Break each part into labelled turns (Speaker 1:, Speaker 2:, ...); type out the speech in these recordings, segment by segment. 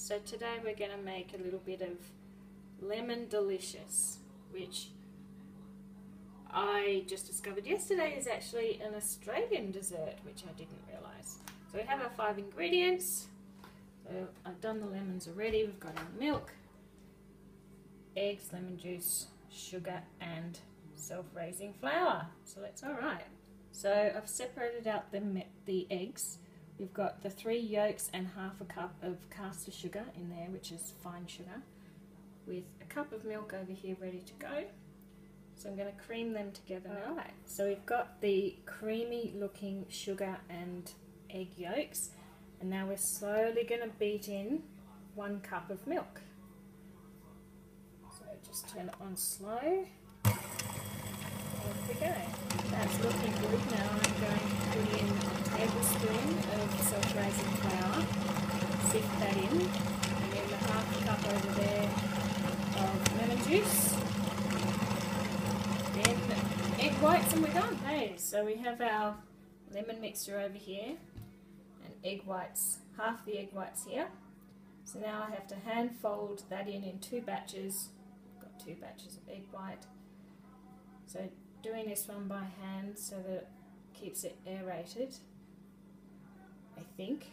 Speaker 1: so today we're going to make a little bit of lemon delicious, which I just discovered yesterday is actually an Australian dessert, which I didn't realise. So we have our five ingredients. So I've done the lemons already. We've got our milk, eggs, lemon juice, sugar, and self-raising flour. So that's all right. So I've separated out the the eggs. We've got the three yolks and half a cup of caster sugar in there, which is fine sugar, with a cup of milk over here ready to go. So I'm going to cream them together now. Right. So we've got the creamy looking sugar and egg yolks, and now we're slowly going to beat in one cup of milk. So just turn it on slow. Off we go. That's looking good. Now I'm going to put in a tablespoon of self-raising flour, sift that in, and then the there of lemon juice. Then egg whites and we're done. Hey, so we have our lemon mixture over here and egg whites, half the egg whites here. So now I have to hand fold that in in two batches. Got two batches of egg white. So doing this one by hand so that it keeps it aerated. I think.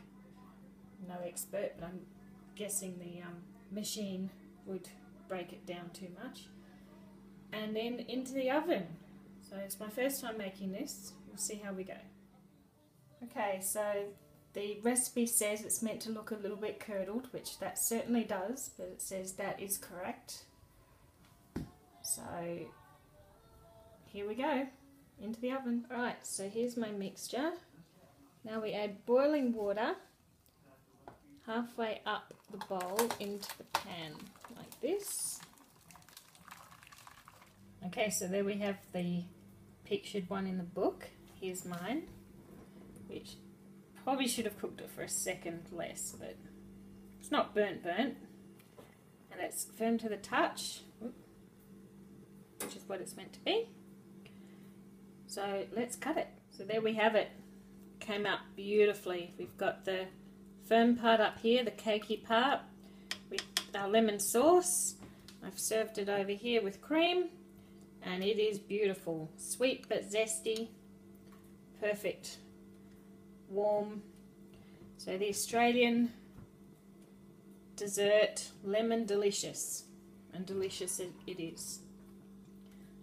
Speaker 1: No expert, but I'm guessing the um, machine would break it down too much. And then into the oven. So it's my first time making this. We'll see how we go. Okay, so the recipe says it's meant to look a little bit curdled, which that certainly does, but it says that is correct. So here we go, into the oven. Alright, so here's my mixture. Now we add boiling water halfway up the bowl into the pan, like this. Okay, so there we have the pictured one in the book. Here's mine, which probably should have cooked it for a second less, but it's not burnt burnt. And it's firm to the touch, which is what it's meant to be. So let's cut it. So there we have it. Came out beautifully. We've got the firm part up here, the cakey part, with our lemon sauce. I've served it over here with cream and it is beautiful. Sweet but zesty. Perfect. Warm. So the Australian dessert, lemon delicious. And delicious it, is.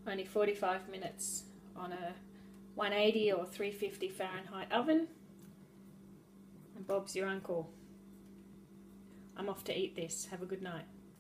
Speaker 1: Only 45 minutes on a 180 or 350 Fahrenheit oven. Bob's your uncle. I'm off to eat this. Have a good night.